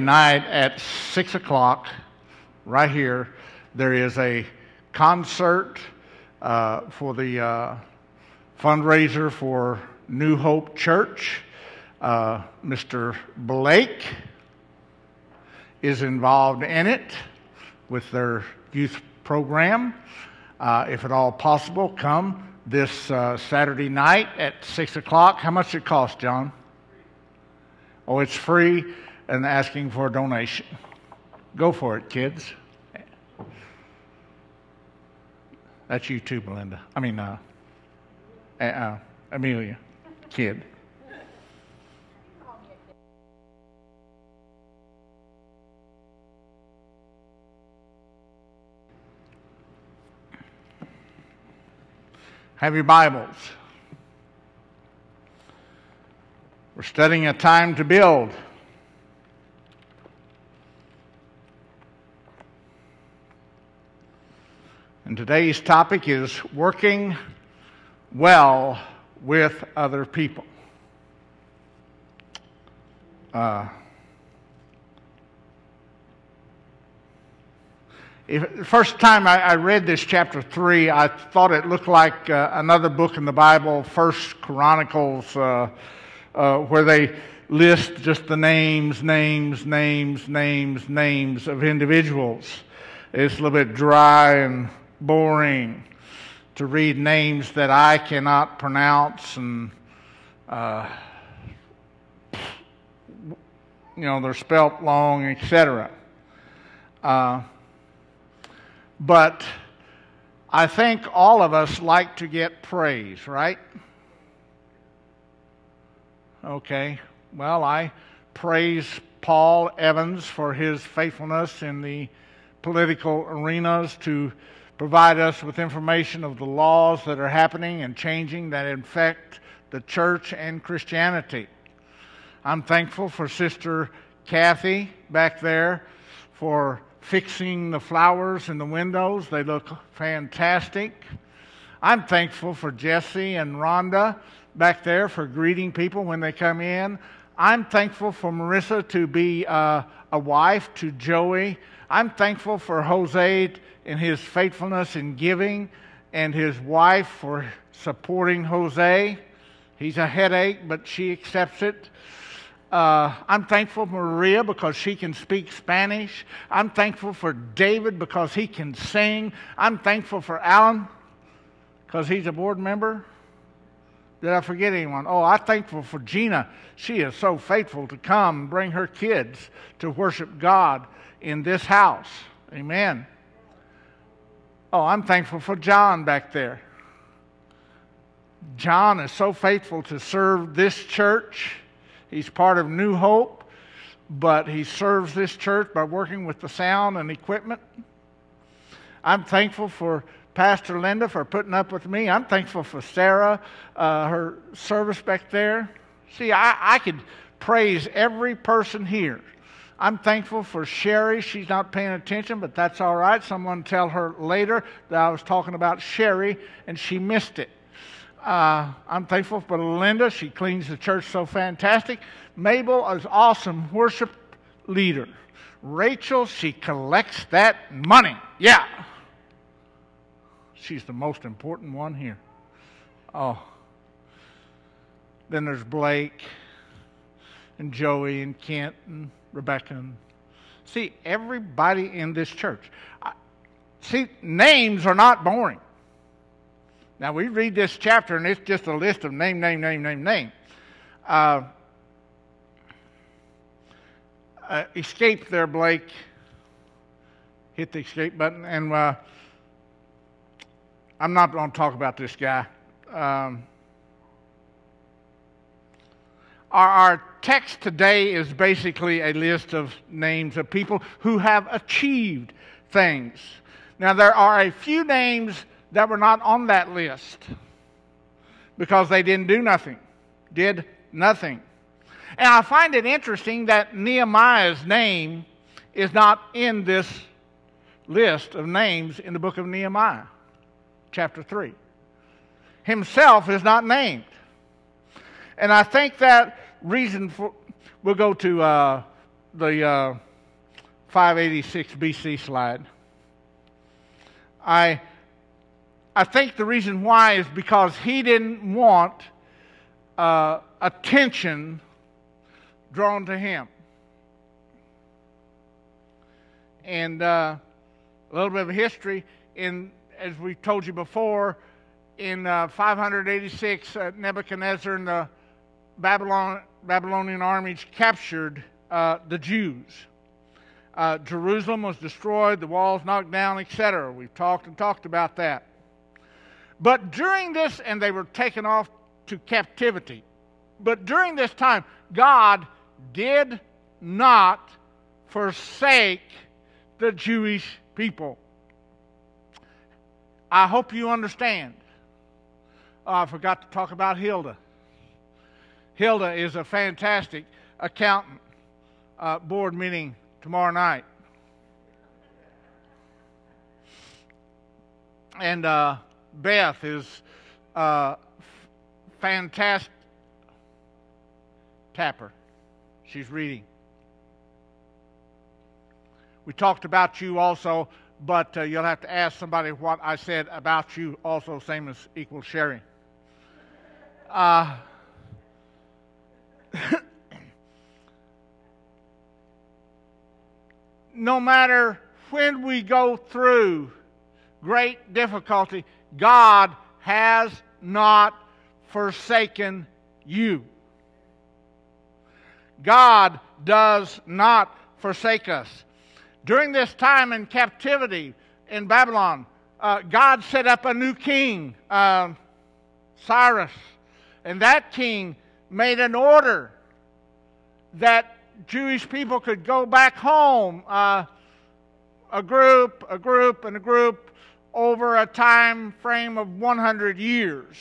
night at 6 o'clock, right here, there is a concert uh, for the uh, fundraiser for New Hope Church. Uh, Mr. Blake is involved in it with their youth program. Uh, if at all possible, come this uh, Saturday night at 6 o'clock. How much it cost, John? Oh, it's free and asking for a donation. Go for it, kids. That's you too, Belinda. I mean, uh, uh, Amelia, kid. Have your Bibles. We're studying a time to build. And today's topic is working well with other people. Uh, if, the first time I, I, read this chapter 3, I thought it looked like uh, another book in the Bible, First Chronicles, uh, uh where they list just the names, names, names, names, names of individuals. It's a little bit dry and boring to read names that I cannot pronounce and uh, you know they're spelt long, etc. Uh, but I think all of us like to get praise, right? Okay. Well, I praise Paul Evans for his faithfulness in the political arenas to provide us with information of the laws that are happening and changing that infect the church and Christianity. I'm thankful for Sister Kathy back there for fixing the flowers in the windows. They look fantastic. I'm thankful for Jesse and Rhonda back there for greeting people when they come in. I'm thankful for Marissa to be uh, a wife to Joey. I'm thankful for Jose in his faithfulness in giving and his wife for supporting Jose. He's a headache, but she accepts it. Uh, I'm thankful for Maria because she can speak Spanish. I'm thankful for David because he can sing. I'm thankful for Alan because he's a board member. Did I forget anyone? Oh, I'm thankful for Gina. She is so faithful to come bring her kids to worship God in this house. Amen. Oh, I'm thankful for John back there. John is so faithful to serve this church. He's part of New Hope, but he serves this church by working with the sound and equipment. I'm thankful for Pastor Linda for putting up with me. I'm thankful for Sarah, uh, her service back there. See, I, I could praise every person here I'm thankful for Sherry. She's not paying attention, but that's all right. Someone tell her later that I was talking about Sherry and she missed it. Uh, I'm thankful for Linda. She cleans the church so fantastic. Mabel is awesome worship leader. Rachel, she collects that money. Yeah. She's the most important one here. Oh. Then there's Blake and Joey and Kent and Rebecca. And See, everybody in this church. See, names are not boring. Now, we read this chapter, and it's just a list of name, name, name, name, name. Uh, uh, escape there, Blake. Hit the escape button. And uh, I'm not going to talk about this guy. Um, our, our text today is basically a list of names of people who have achieved things. Now, there are a few names that were not on that list because they didn't do nothing, did nothing. And I find it interesting that Nehemiah's name is not in this list of names in the book of Nehemiah, chapter 3. Himself is not named. And I think that reason for, we'll go to uh, the uh, 586 BC slide. I, I think the reason why is because he didn't want uh, attention drawn to him. And uh, a little bit of history, in, as we told you before, in uh, 586, uh, Nebuchadnezzar and the Babylon, Babylonian armies captured uh, the Jews. Uh, Jerusalem was destroyed, the walls knocked down, etc. We've talked and talked about that. But during this, and they were taken off to captivity. But during this time, God did not forsake the Jewish people. I hope you understand. Oh, I forgot to talk about Hilda. Hilda is a fantastic accountant. Uh, board meeting tomorrow night. And uh, Beth is uh, fantastic tapper. She's reading. We talked about you also, but uh, you'll have to ask somebody what I said about you also, same as equal sharing. Uh, no matter when we go through great difficulty, God has not forsaken you. God does not forsake us. During this time in captivity in Babylon, uh, God set up a new king, uh, Cyrus, and that king made an order that Jewish people could go back home, uh, a group, a group, and a group over a time frame of 100 years.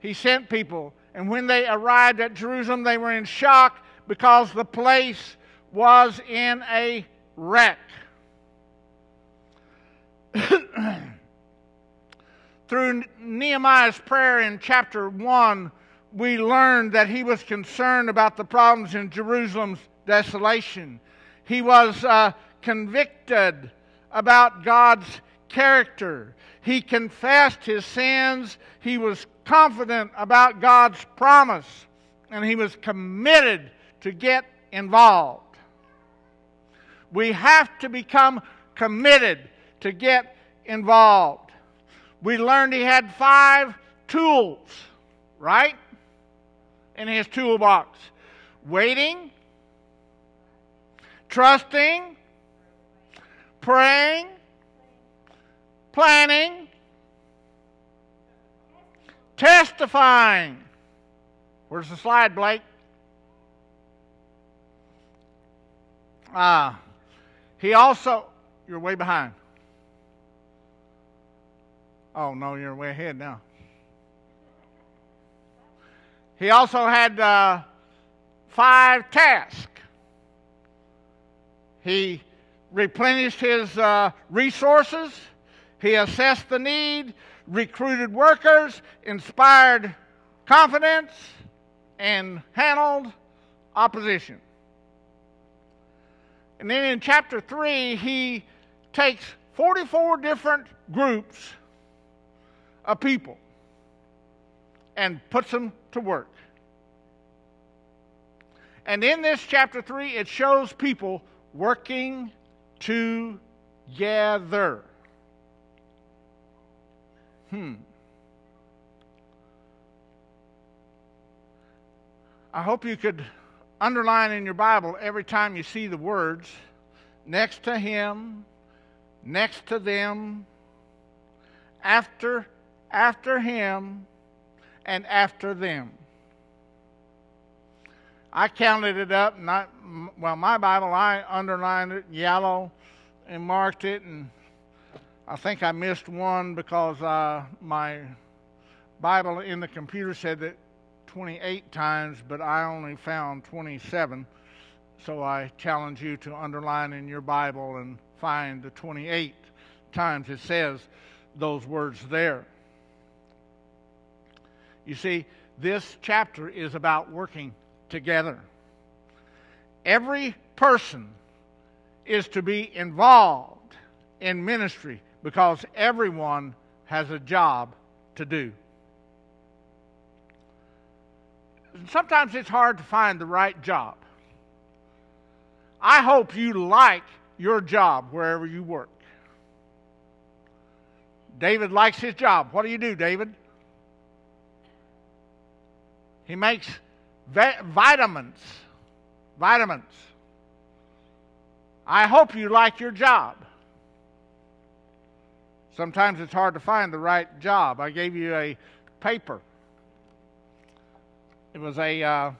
He sent people, and when they arrived at Jerusalem, they were in shock because the place was in a wreck. Through Nehemiah's prayer in chapter 1, we learned that he was concerned about the problems in Jerusalem's desolation. He was uh, convicted about God's character. He confessed his sins. He was confident about God's promise. And he was committed to get involved. We have to become committed to get involved. We learned he had five tools, right? In his toolbox waiting, trusting, praying, planning, testifying. Where's the slide, Blake? Ah, uh, he also, you're way behind. Oh, no, you're way ahead now. He also had uh, five tasks. He replenished his uh, resources, he assessed the need, recruited workers, inspired confidence, and handled opposition. And then in chapter 3, he takes 44 different groups of people and puts them to work. And in this chapter 3, it shows people working together. Hmm. I hope you could underline in your Bible every time you see the words next to him, next to them, after after him, and after them. I counted it up, and I, well, my Bible, I underlined it yellow and marked it, and I think I missed one because uh, my Bible in the computer said that 28 times, but I only found 27. So I challenge you to underline in your Bible and find the 28 times it says those words there. You see, this chapter is about working together. Every person is to be involved in ministry because everyone has a job to do. Sometimes it's hard to find the right job. I hope you like your job wherever you work. David likes his job. What do you do, David? He makes vitamins. Vitamins. I hope you like your job. Sometimes it's hard to find the right job. I gave you a paper. It was a uh,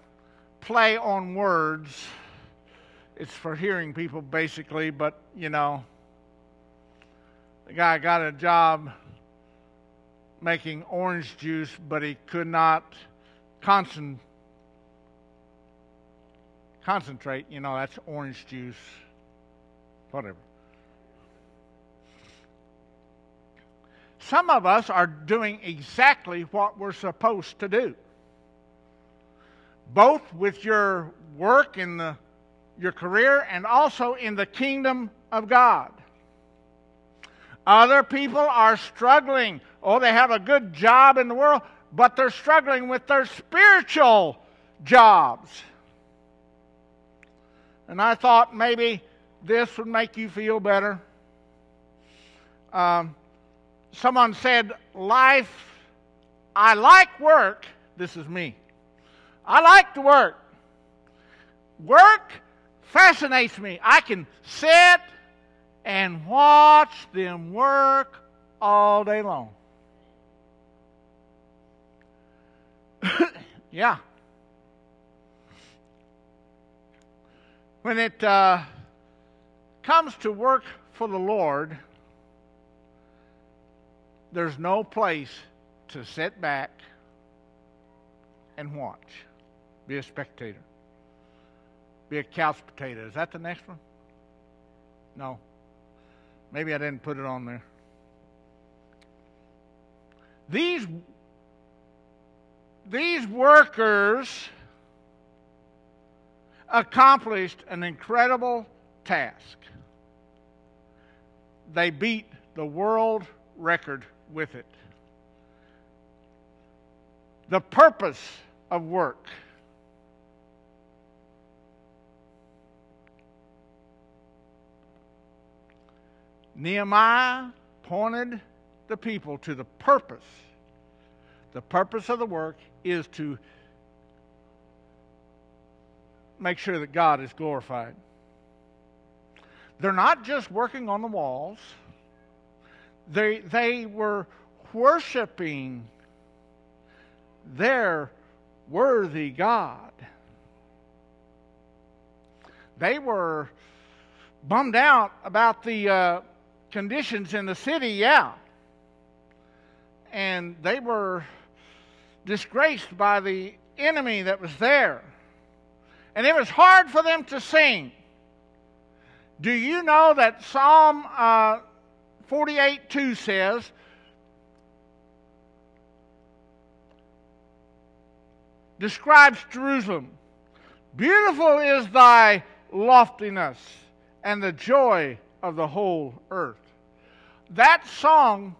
play on words. It's for hearing people basically, but you know, the guy got a job making orange juice, but he could not concent- concentrate. You know, that's orange juice, whatever. Some of us are doing exactly what we're supposed to do, both with your work in the, your career and also in the kingdom of God. Other people are struggling. Oh, they have a good job in the world, but they're struggling with their spiritual jobs. And I thought maybe this would make you feel better. Um, someone said, Life, I like work. This is me. I like to work. Work fascinates me. I can sit and watch them work all day long. yeah. When it uh, comes to work for the Lord, there's no place to sit back and watch. Be a spectator. Be a couch potato. Is that the next one? No. Maybe I didn't put it on there. These, these workers accomplished an incredible task. They beat the world record with it. The purpose of work. Nehemiah pointed the people to the purpose. The purpose of the work is to make sure that God is glorified. They're not just working on the walls, they, they were worshiping their worthy God. They were bummed out about the uh, conditions in the city, yeah. And they were disgraced by the enemy that was there. And it was hard for them to sing. Do you know that Psalm uh, 48 2 says, describes Jerusalem. Beautiful is thy loftiness and the joy of the whole earth. That song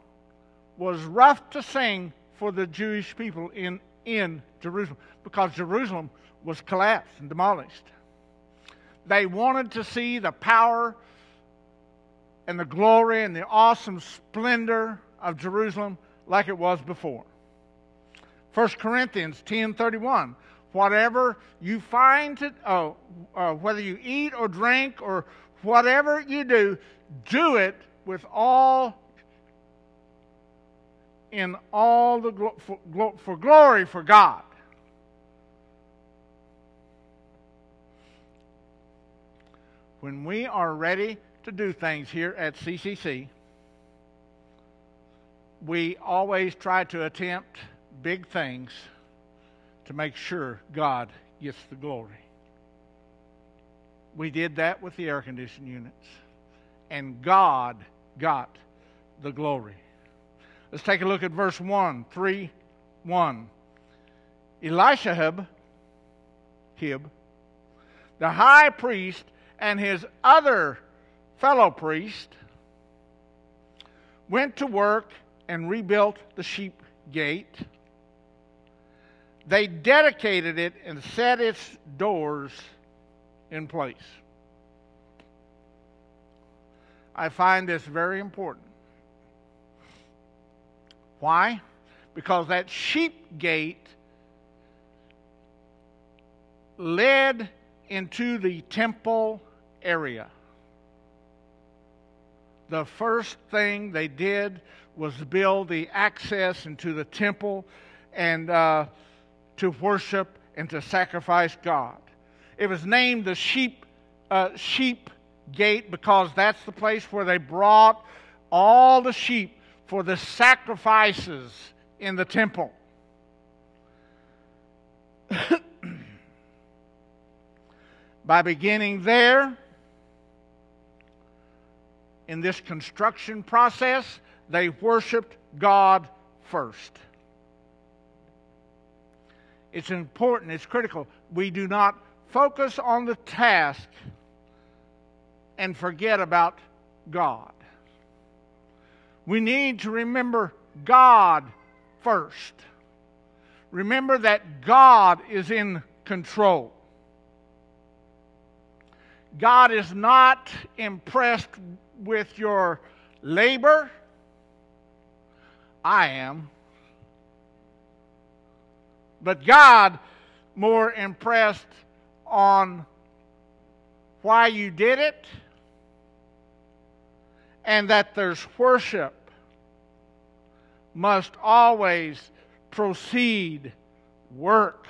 was rough to sing for the Jewish people in, in Jerusalem because Jerusalem was collapsed and demolished. They wanted to see the power and the glory and the awesome splendor of Jerusalem like it was before. 1 Corinthians 10:31 Whatever you find to oh, uh, whether you eat or drink or whatever you do, do it with all in all the for, for glory for God. When we are ready to do things here at CCC, we always try to attempt big things to make sure God gets the glory. We did that with the air conditioning units, and God got the glory. Let's take a look at verse 1, 3, 1. Elishahab, Hib, the high priest and his other fellow priest went to work and rebuilt the sheep gate. They dedicated it and set its doors in place. I find this very important. Why? Because that sheep gate led into the temple area. The first thing they did was build the access into the temple and uh, to worship and to sacrifice God. It was named the sheep uh, sheep gate because that's the place where they brought all the sheep for the sacrifices in the temple. By beginning there, in this construction process, they worshiped God first. It's important, it's critical. We do not focus on the task and forget about God. We need to remember God first. Remember that God is in control. God is not impressed with your labor. I am. But God more impressed on why you did it and that there's worship must always proceed work.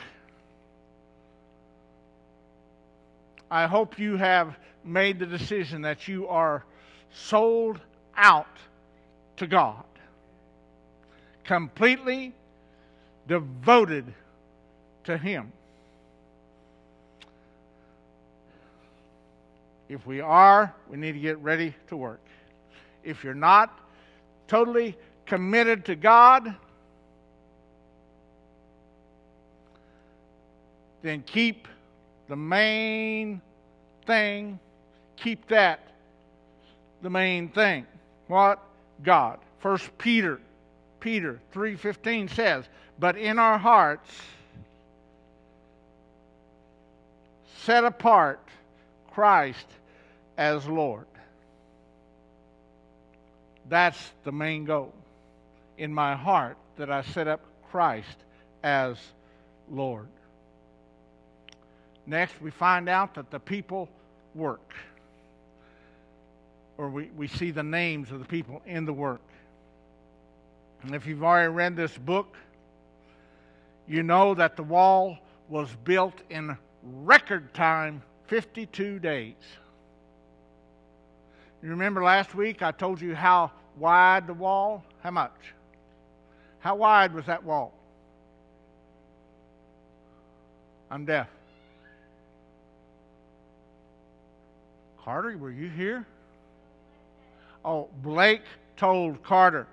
I hope you have made the decision that you are sold out to God, completely devoted to Him. If we are, we need to get ready to work. If you're not totally committed to God, then keep the main thing, keep that the main thing. What? God. First Peter, Peter 3:15 says, "But in our hearts set apart Christ as Lord." That's the main goal. In my heart that I set up Christ as Lord. Next, we find out that the people work. Or we, we see the names of the people in the work. And if you've already read this book, you know that the wall was built in record time 52 days. You remember last week I told you how wide the wall? How much? How wide was that wall? I'm deaf. Carter, were you here? Oh, Blake told Carter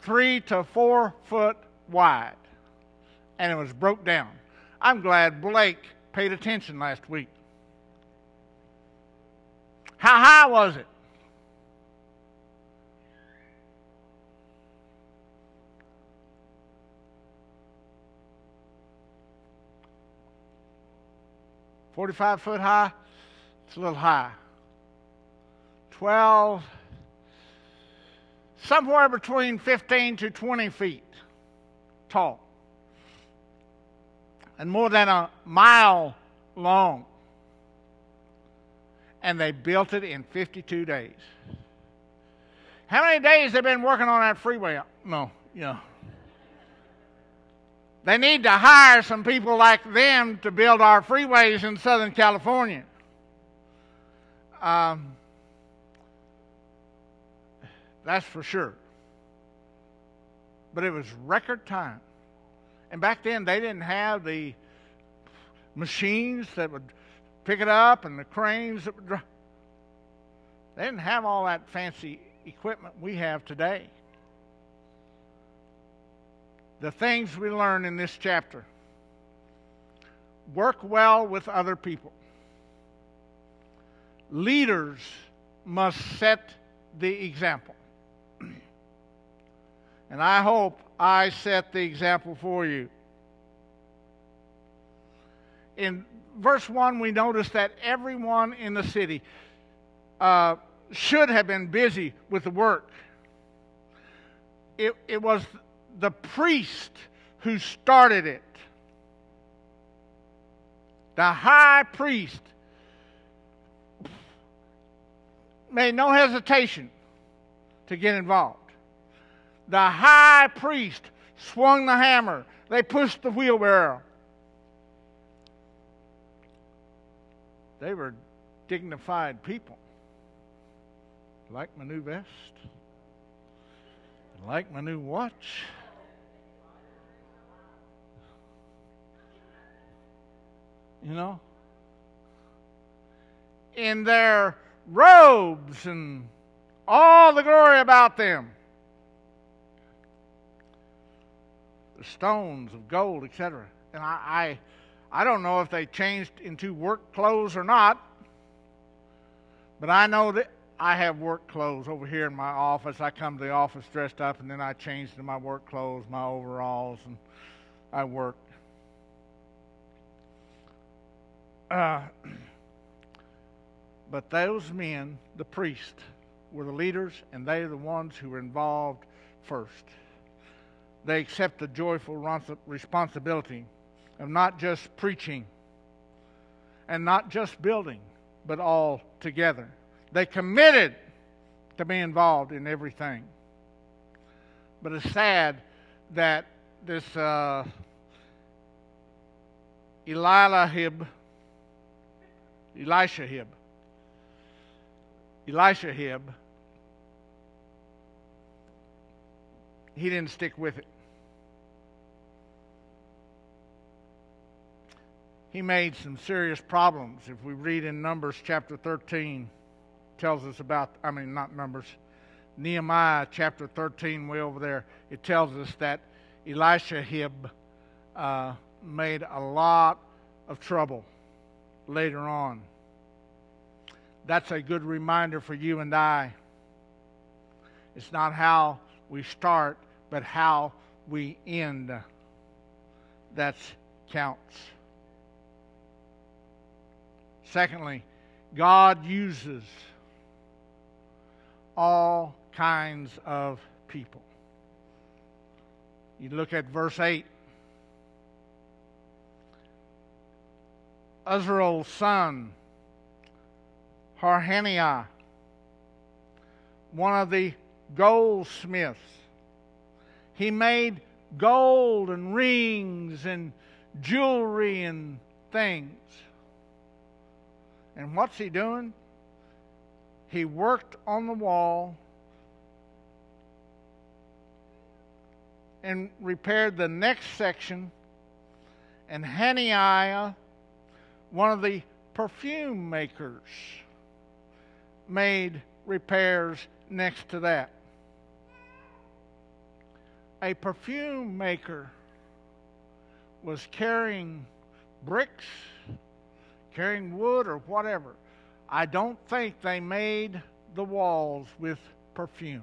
three to four foot wide, and it was broke down. I'm glad Blake paid attention last week. How high was it? Forty-five foot high. It's a little high. 12, somewhere between 15 to 20 feet tall, and more than a mile long. And they built it in 52 days. How many days they've been working on that freeway? No, know. They need to hire some people like them to build our freeways in Southern California. Um, that's for sure. But it was record time. And back then, they didn't have the machines that would pick it up and the cranes that would drive. They didn't have all that fancy equipment we have today. The things we learn in this chapter work well with other people. leaders must set the example. And I hope I set the example for you. In verse 1, we notice that everyone in the city uh, should have been busy with the work. It, it was the priest who started it. The high priest made no hesitation to get involved. The high priest swung the hammer. They pushed the wheelbarrow. They were dignified people. Like my new vest. Like my new watch. You know? In their robes and all the glory about them. Stones of gold, etc. And I, I, I don't know if they changed into work clothes or not, but I know that I have work clothes over here in my office. I come to the office dressed up, and then I change to my work clothes, my overalls, and I work. Uh, but those men, the priests, were the leaders, and they are the ones who were involved first. They accept the joyful responsibility of not just preaching and not just building, but all together. They committed to be involved in everything. But it's sad that this uh, Eliahib, Elishahib, Elishahib, he didn't stick with it. He made some serious problems. If we read in Numbers chapter 13, tells us about, I mean, not Numbers, Nehemiah chapter 13, way over there, it tells us that Elishahib uh, made a lot of trouble later on that's a good reminder for you and I. It's not how we start, but how we end that counts. Secondly, God uses all kinds of people. You look at verse 8. Uzziel's son Harhaniah, one of the goldsmiths. He made gold and rings and jewelry and things. And what's he doing? He worked on the wall and repaired the next section. And Hananiah, one of the perfume makers, made repairs next to that. A perfume maker was carrying bricks, carrying wood, or whatever. I don't think they made the walls with perfume.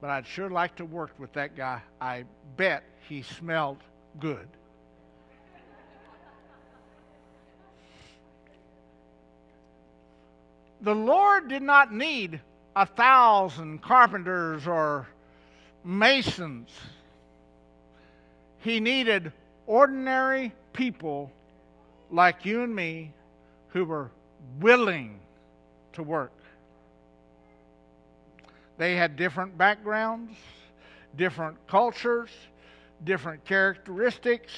But I'd sure like to work with that guy. I bet he smelled good. the Lord did not need a thousand carpenters or masons. He needed ordinary people like you and me who were willing to work. They had different backgrounds, different cultures, different characteristics.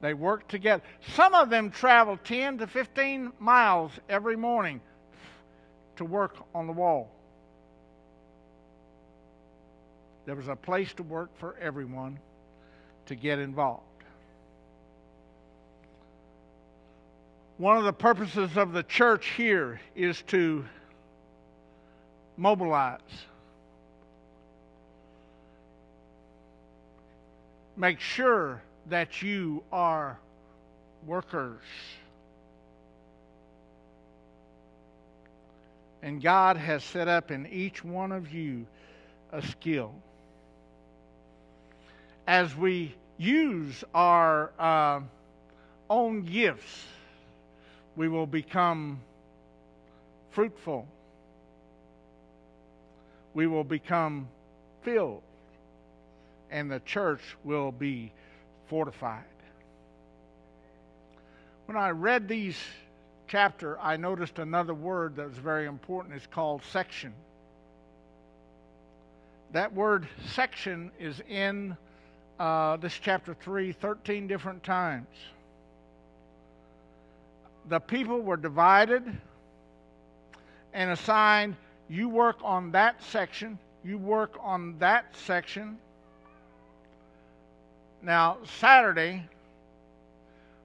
They worked together. Some of them traveled 10 to 15 miles every morning to work on the wall. There was a place to work for everyone to get involved. One of the purposes of the church here is to mobilize, make sure that you are workers. And God has set up in each one of you a skill. As we use our uh, own gifts, we will become fruitful. We will become filled. And the church will be fortified. When I read these chapter, I noticed another word that was very important. It's called section. That word section is in uh, this chapter 3 13 different times. The people were divided and assigned you work on that section, you work on that section. Now, Saturday,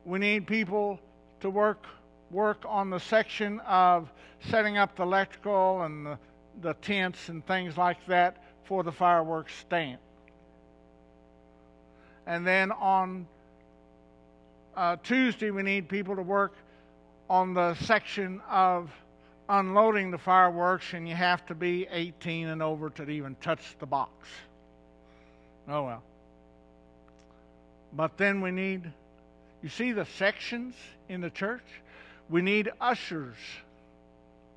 we need people to work work on the section of setting up the electrical and the, the tents and things like that for the fireworks stand. And then on uh, Tuesday, we need people to work on the section of unloading the fireworks, and you have to be 18 and over to even touch the box. Oh well. But then we need, you see the sections in the church? We need ushers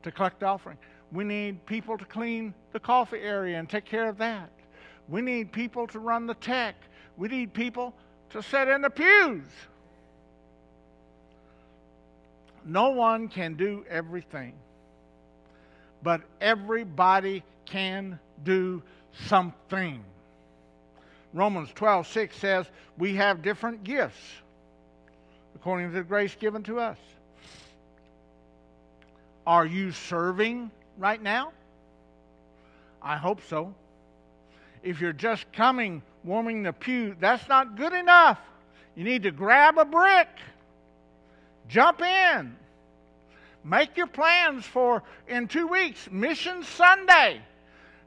to collect offering. We need people to clean the coffee area and take care of that. We need people to run the tech. We need people to sit in the pews. No one can do everything, but everybody can do something. Romans 12, 6 says, We have different gifts according to the grace given to us. Are you serving right now? I hope so. If you're just coming, warming the pew, that's not good enough. You need to grab a brick, jump in, make your plans for in two weeks, Mission Sunday.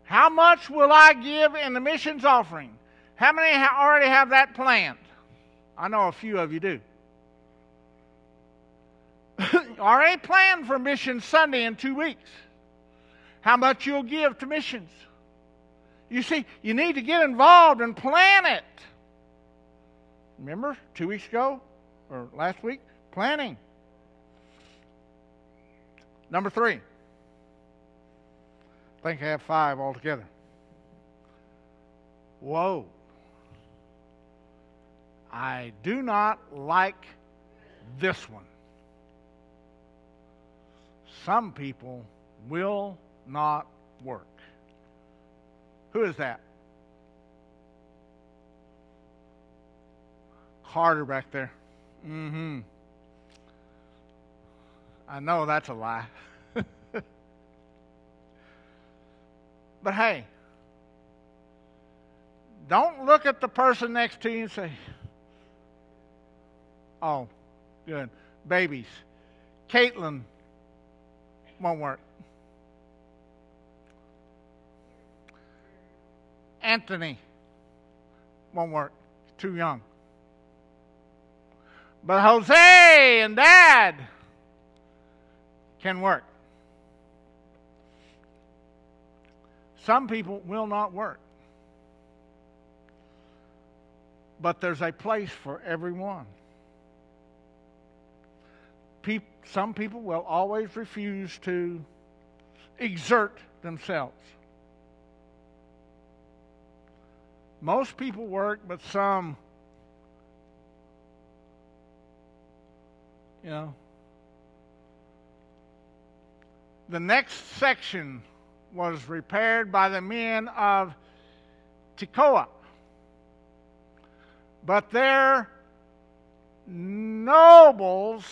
How much will I give in the missions offering? How many already have that planned? I know a few of you do. already planned for Mission Sunday in two weeks. How much you'll give to missions. You see, you need to get involved and plan it. Remember two weeks ago or last week? Planning. Number three. I think I have five altogether. Whoa. I do not like this one some people will not work. Who is that? Carter back there. Mm hmm. I know that's a lie. but hey, don't look at the person next to you and say, oh, good. Babies. Caitlin won't work. Anthony won't work. Too young. But Jose and Dad can work. Some people will not work. But there's a place for everyone some people will always refuse to exert themselves. Most people work, but some, you know. The next section was repaired by the men of Tekoa. But their nobles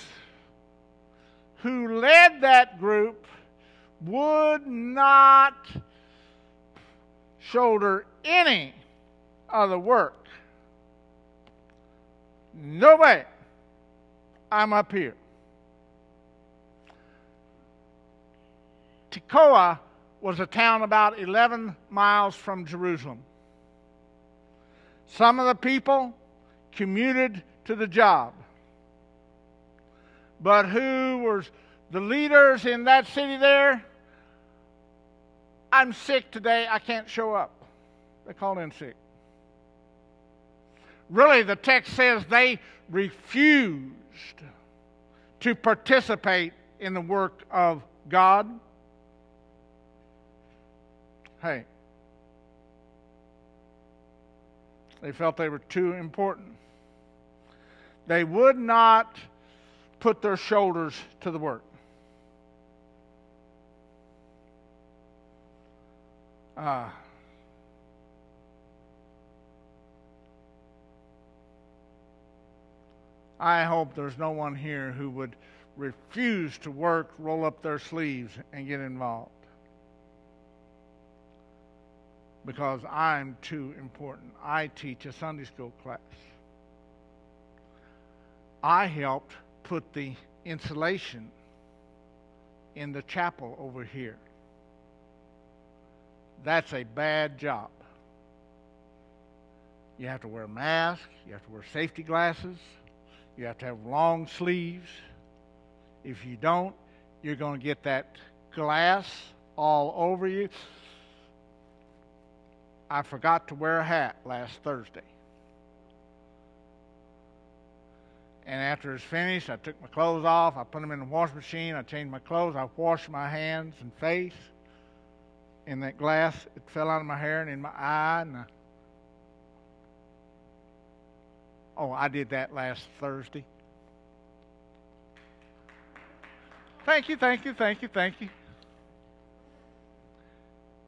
who led that group would not shoulder any of the work. No way. I'm up here. Tekoa was a town about 11 miles from Jerusalem. Some of the people commuted to the job. But who was the leaders in that city there? I'm sick today, I can't show up. They called in sick. Really, the text says they refused to participate in the work of God. Hey, they felt they were too important. They would not put their shoulders to the work. Uh, I hope there's no one here who would refuse to work, roll up their sleeves, and get involved. Because I'm too important. I teach a Sunday school class. I helped put the insulation in the chapel over here. That's a bad job. You have to wear a mask, you have to wear safety glasses, you have to have long sleeves. If you don't, you're going to get that glass all over you. I forgot to wear a hat last Thursday. And after it's finished, I took my clothes off. I put them in the wash machine. I changed my clothes. I washed my hands and face And that glass. It fell out of my hair and in my eye. And I, oh, I did that last Thursday. Thank you, thank you, thank you, thank you.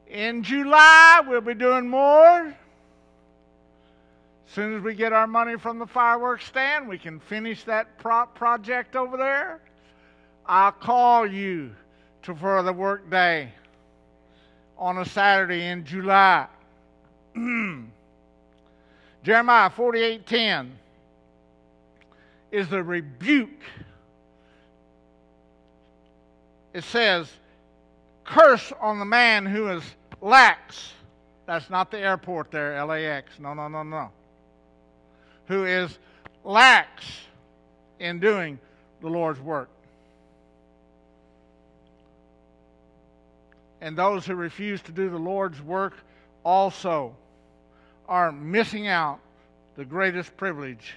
In July, we'll be doing more. As soon as we get our money from the fireworks stand, we can finish that pro- project over there. I'll call you to for the work day on a Saturday in July. Jeremiah 48:10 is the rebuke. It says, "Curse on the man who is lax." That's not the airport there, LAX. No, no, no, no who is lax in doing the Lord's work. And those who refuse to do the Lord's work also are missing out the greatest privilege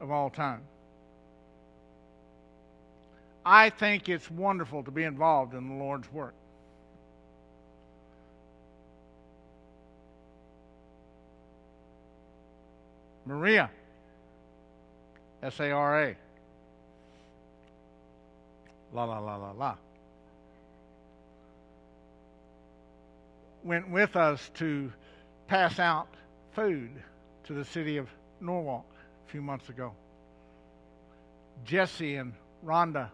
of all time. I think it's wonderful to be involved in the Lord's work. Maria. S A R A. La la la la la. Went with us to pass out food to the city of Norwalk a few months ago. Jesse and Rhonda,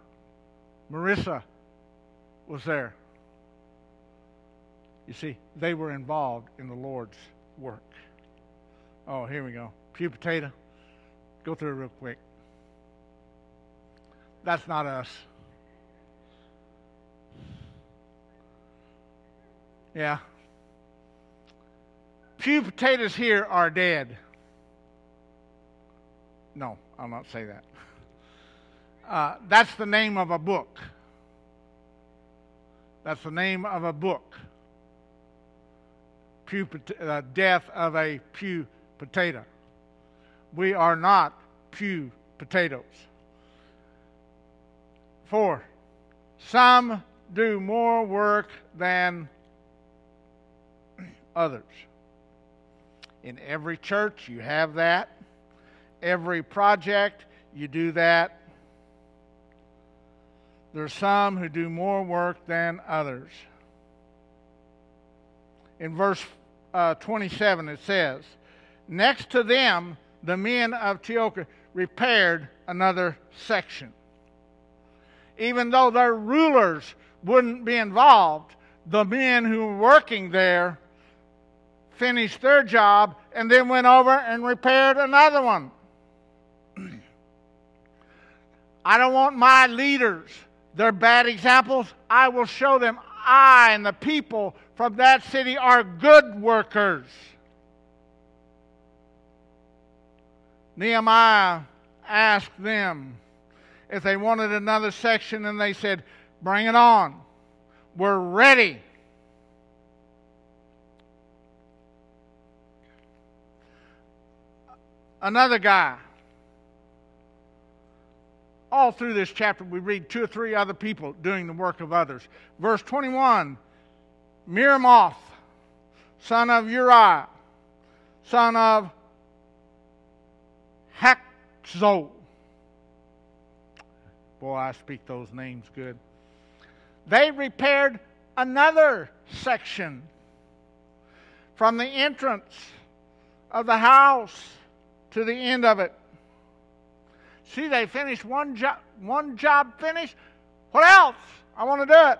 Marissa was there. You see, they were involved in the Lord's work. Oh, here we go. Pew potato. Go through it real quick. That's not us. Yeah. Pew potatoes here are dead. No, I'll not say that. Uh, that's the name of a book. That's the name of a book. Pew, uh, death of a pew potato. We are not pew potatoes. Four, some do more work than others. In every church, you have that. Every project, you do that. There's some who do more work than others. In verse uh, 27, it says, Next to them, the men of Antioch repaired another section. Even though their rulers wouldn't be involved, the men who were working there finished their job and then went over and repaired another one. I don't want my leaders, they're bad examples. I will show them I and the people from that city are good workers. Nehemiah asked them if they wanted another section, and they said, Bring it on. We're ready. Another guy. All through this chapter, we read two or three other people doing the work of others. Verse 21 Meremoth, son of Uriah, son of Hakzo. Boy, I speak those names good. They repaired another section from the entrance of the house to the end of it. See, they finished one job, one job finished. What else? I want to do it.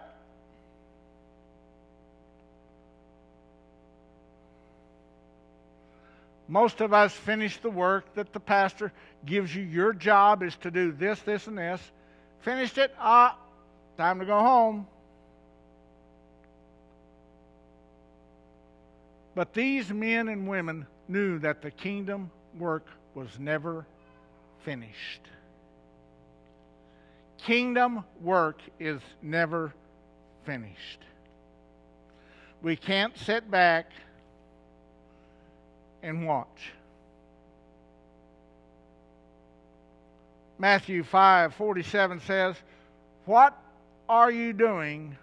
Most of us finish the work that the pastor gives you. Your job is to do this, this, and this. Finished it. Ah, time to go home. But these men and women knew that the kingdom work was never finished. Kingdom work is never finished. We can't sit back and watch. Matthew 5 47 says, What are you doing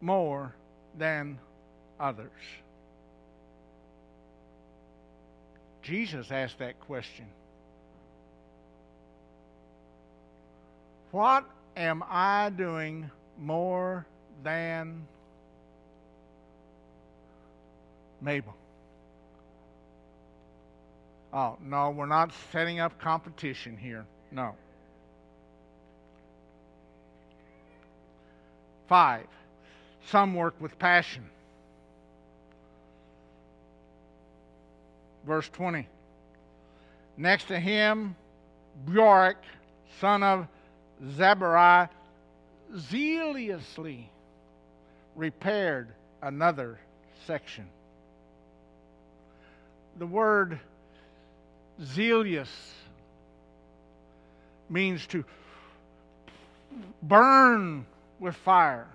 more than others? Jesus asked that question. What am I doing more than Mabel? Oh, no, we're not setting up competition here. No. Five, some work with passion. Verse 20. Next to him, Baruch, son of Zabari, zealously repaired another section. The word zealous means to burn with fire.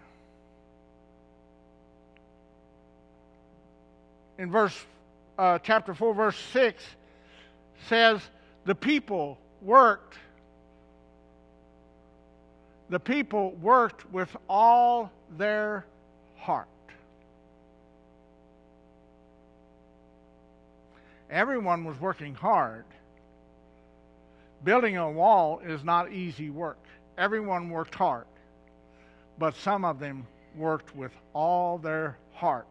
In verse uh, chapter 4 verse 6 says the people worked the people worked with all their heart. Everyone was working hard. Building a wall is not easy work. Everyone worked hard. But some of them worked with all their heart.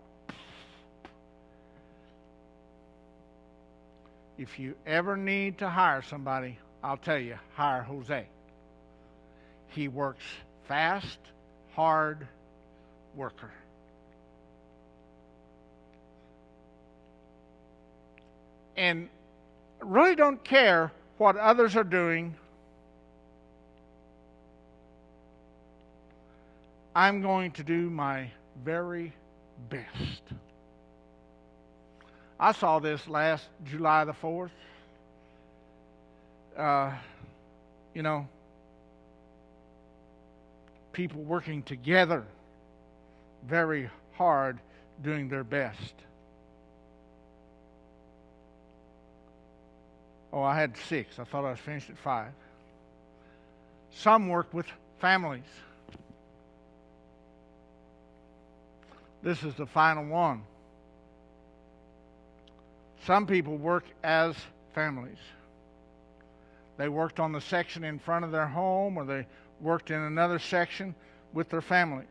If you ever need to hire somebody, I'll tell you, hire Jose. He works fast, hard worker. And really don't care what others are doing. I'm going to do my very best. I saw this last July the 4th. Uh, you know, people working together very hard, doing their best. Oh, I had six. I thought I was finished at five. Some work with families. This is the final one. Some people work as families. They worked on the section in front of their home or they worked in another section with their families.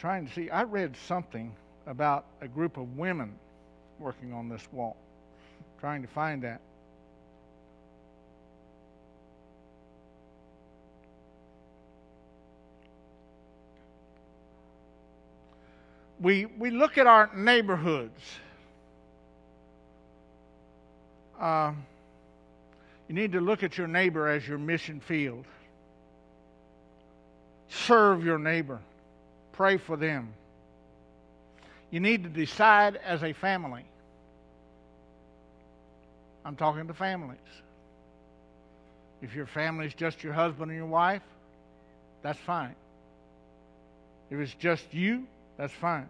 Trying to see. I read something about a group of women working on this wall. Trying to find that. We, we look at our neighborhoods uh, you need to look at your neighbor as your mission field. Serve your neighbor, pray for them. You need to decide as a family. I'm talking to families. If your family is just your husband and your wife, that's fine. If it's just you, that's fine.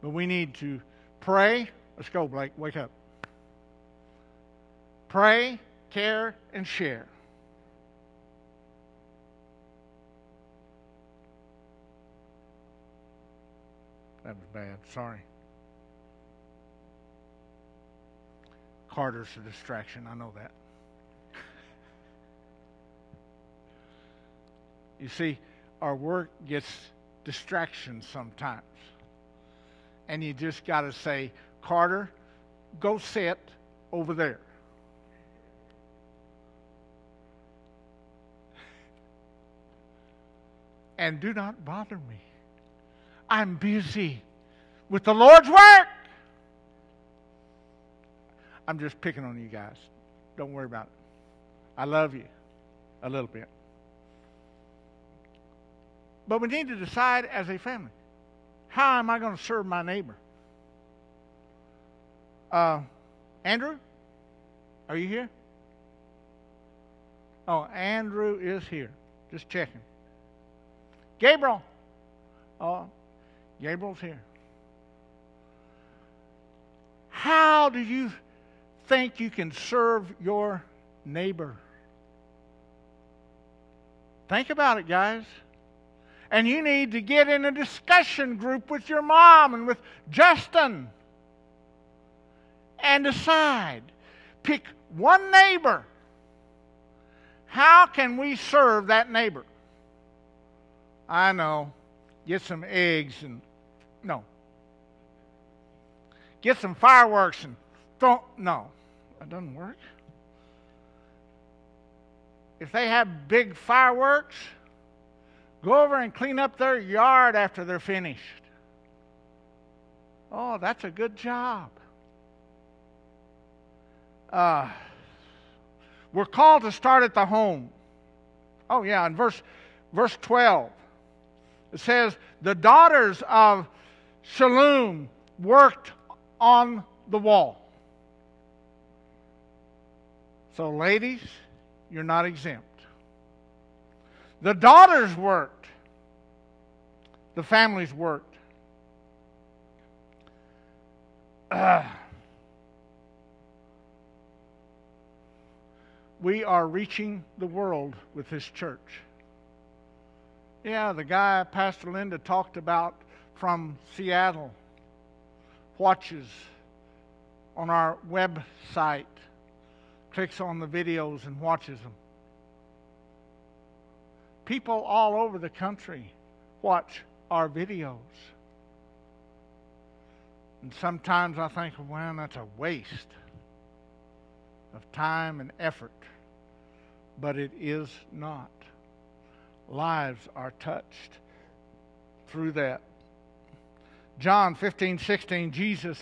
But we need to pray. Let's go, Blake. Wake up. Pray, care, and share. That was bad. Sorry. Carter's a distraction. I know that. you see, our work gets distractions sometimes. And you just got to say, Carter, go sit over there. And do not bother me. I'm busy with the Lord's work. I'm just picking on you guys. Don't worry about it. I love you a little bit. But we need to decide as a family how am I going to serve my neighbor? Uh, Andrew, are you here? Oh, Andrew is here. Just checking. Gabriel. Oh, Gabriel's here. How do you think you can serve your neighbor? Think about it, guys. And you need to get in a discussion group with your mom and with Justin and decide. Pick one neighbor. How can we serve that neighbor? I know. Get some eggs and no. Get some fireworks and throw. No, that doesn't work. If they have big fireworks, go over and clean up their yard after they're finished. Oh, that's a good job. Uh, we're called to start at the home. Oh, yeah, in verse, verse 12, it says, The daughters of Shallum worked on the wall. So, ladies, you're not exempt. The daughters worked, the families worked. Uh, we are reaching the world with this church. Yeah, the guy Pastor Linda talked about from Seattle watches on our website, clicks on the videos and watches them. People all over the country watch our videos. And sometimes I think, well, that's a waste of time and effort. But it is not. Lives are touched through that. John 15, 16, Jesus,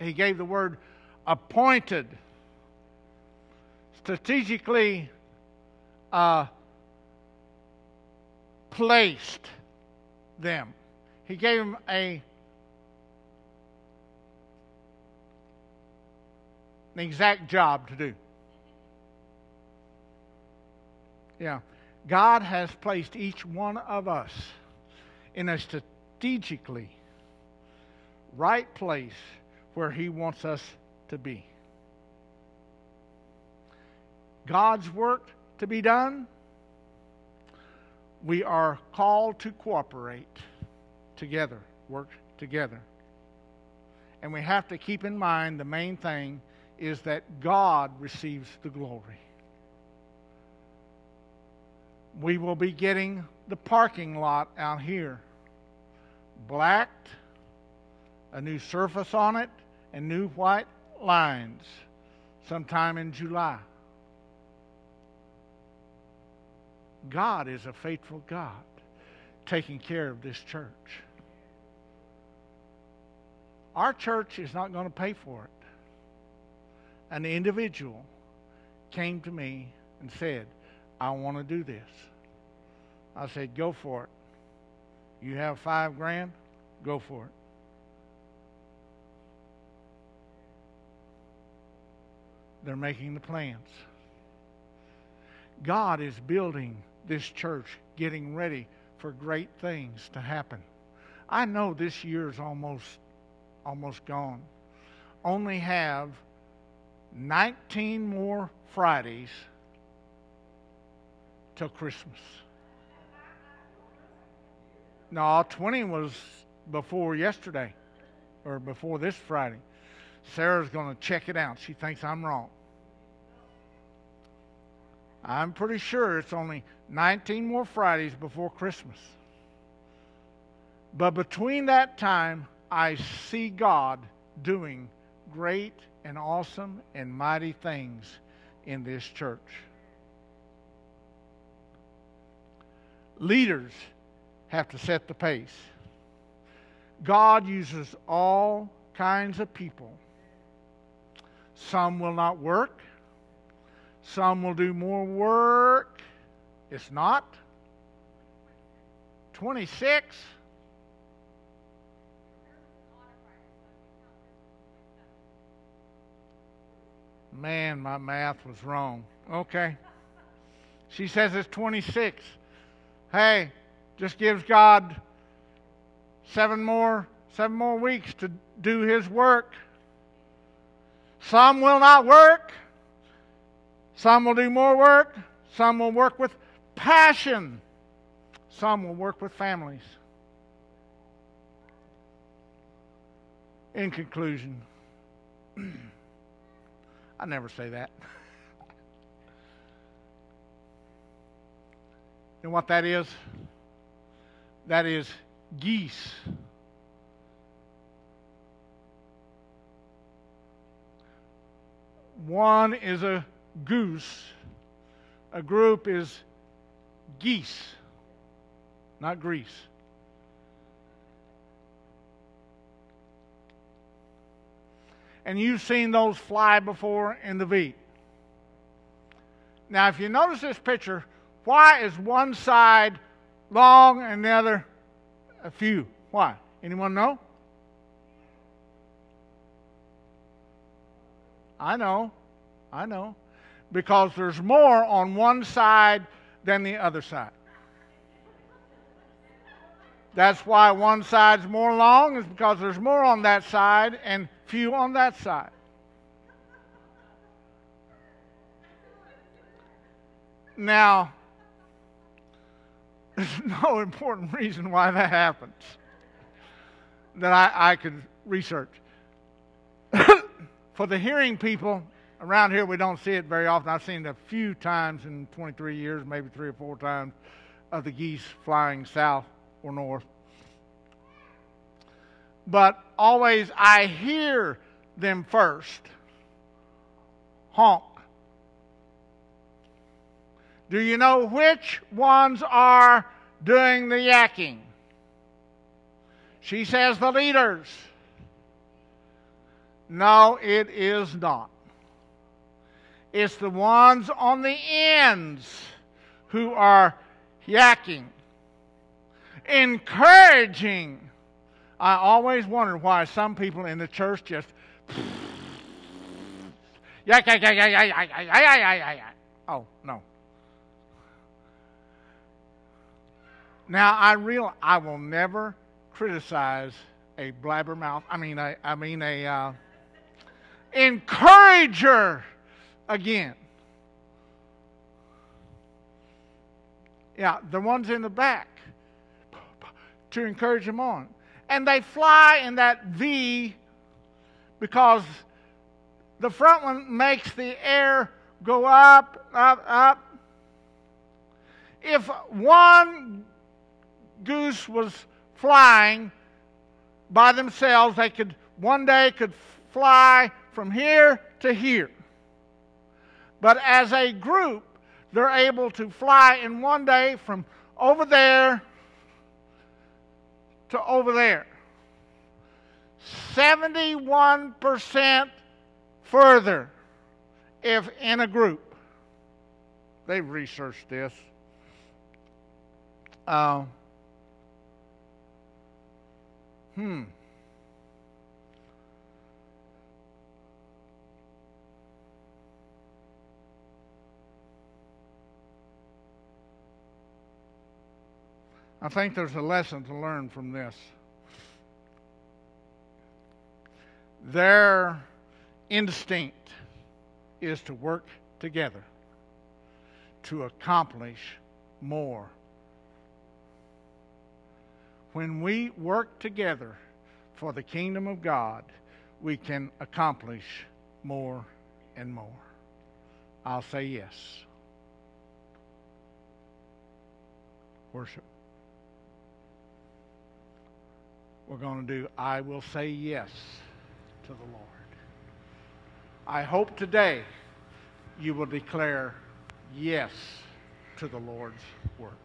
he gave the word appointed, strategically uh, placed them. He gave them a an exact job to do. Yeah. God has placed each one of us in a strategically right place where He wants us to be. God's work to be done, we are called to cooperate together, work together. And we have to keep in mind the main thing is that God receives the glory. We will be getting the parking lot out here blacked, a new surface on it, and new white lines sometime in July. God is a faithful God taking care of this church. Our church is not going to pay for it an individual came to me and said, I want to do this. I said, Go for it. You have five grand? Go for it. They're making the plans. God is building this church, getting ready for great things to happen. I know this year is almost almost gone. Only have 19 more Fridays till Christmas. No, 20 was before yesterday or before this Friday. Sarah's going to check it out. She thinks I'm wrong. I'm pretty sure it's only 19 more Fridays before Christmas. But between that time, I see God doing great and awesome and mighty things in this church. Leaders have to set the pace. God uses all kinds of people. Some will not work. Some will do more work. It's not. 26. Man, my math was wrong. Okay. She says it's 26. Hey, just gives God seven more seven more weeks to do his work. Some will not work. Some will do more work. Some will work with passion. Some will work with families. In conclusion, I never say that. and what that is? That is geese. One is a goose, a group is geese, not Greece. And you've seen those fly before in the V. Now, if you notice this picture, why is one side long and the other a few? Why? Anyone know? I know. I know. Because there's more on one side than the other side. That's why one side's more long, is because there's more on that side and few on that side. Now, there's no important reason why that happens that I, I could research. For the hearing people, around here we don't see it very often. I've seen it a few times in 23 years, maybe three or four times, of the geese flying south or north. But always I hear them first honk. Do you know which ones are doing the yakking? She says the leaders. No, it is not. It's the ones on the ends who are yakking, encouraging. I always wondered why some people in the church just yak, yak, yak, yak, yak, yak, yak, yak, yak, yak. Oh, no. Now I real I will never criticize a blabbermouth. I mean a I mean a uh, encourager again. Yeah, the ones in the back to encourage them on. And they fly in that V because the front one makes the air go up, up, up. If one goose was flying by themselves, they could one day could fly from here to here. But as a group, they're able to fly in one day from over there to over there. 71% further if in a group. They've researched this. Uh, Hmm. I think there's a lesson to learn from this. Their instinct is to work together to accomplish more. When we work together for the kingdom of God, we can accomplish more and more. I'll say yes. Worship. We're going to do I will say yes to the Lord. I hope today you will declare yes to the Lord's work.